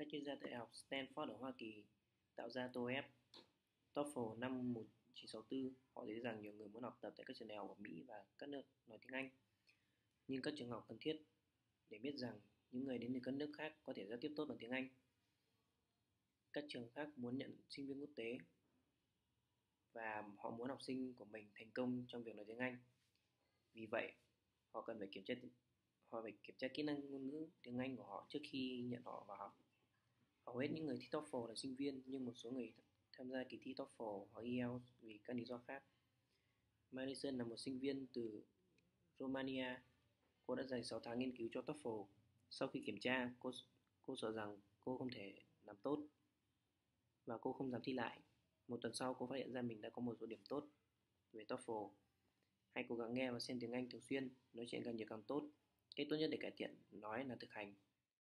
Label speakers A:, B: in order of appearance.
A: Các chuyên gia tại Đại học Stanford ở Hoa Kỳ tạo ra TOEFL, TOEFL năm 1964. Họ thấy rằng nhiều người muốn học tập tại các trường đại học ở Mỹ và các nước nói tiếng Anh. Nhưng các trường học cần thiết để biết rằng những người đến từ các nước khác có thể giao tiếp tốt bằng tiếng Anh. Các trường khác muốn nhận sinh viên quốc tế và họ muốn học sinh của mình thành công trong việc nói tiếng Anh. Vì vậy, họ cần phải kiểm tra họ phải kiểm tra kỹ năng ngôn ngữ tiếng Anh của họ trước khi nhận họ vào học. Hầu hết những người thi TOEFL là sinh viên nhưng một số người tham gia kỳ thi TOEFL hoặc IELTS vì các lý do khác. Madison là một sinh viên từ Romania. Cô đã dành 6 tháng nghiên cứu cho TOEFL. Sau khi kiểm tra, cô cô sợ rằng cô không thể làm tốt và cô không dám thi lại. Một tuần sau, cô phát hiện ra mình đã có một số điểm tốt về TOEFL. Hãy cố gắng nghe và xem tiếng Anh thường xuyên, nói chuyện càng nhiều càng tốt. Cách tốt nhất để cải thiện nói là thực hành.